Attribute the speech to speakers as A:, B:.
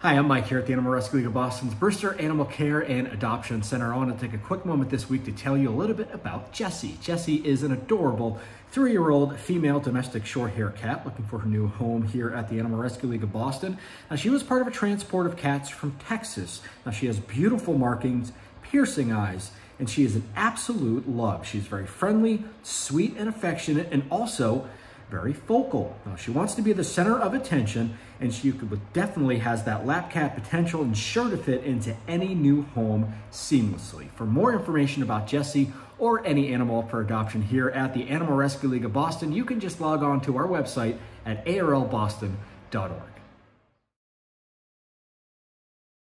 A: Hi, I'm Mike here at the Animal Rescue League of Boston's Brewster Animal Care and Adoption Center. I want to take a quick moment this week to tell you a little bit about Jessie. Jessie is an adorable three-year-old female domestic short-hair cat looking for her new home here at the Animal Rescue League of Boston. Now, she was part of a transport of cats from Texas. Now, she has beautiful markings, piercing eyes, and she is an absolute love. She's very friendly, sweet, and affectionate, and also very focal. Now, she wants to be the center of attention, and she definitely has that lap cat potential and sure to fit into any new home seamlessly. For more information about Jessie or any animal for adoption here at the Animal Rescue League of Boston, you can just log on to our website at arlboston.org.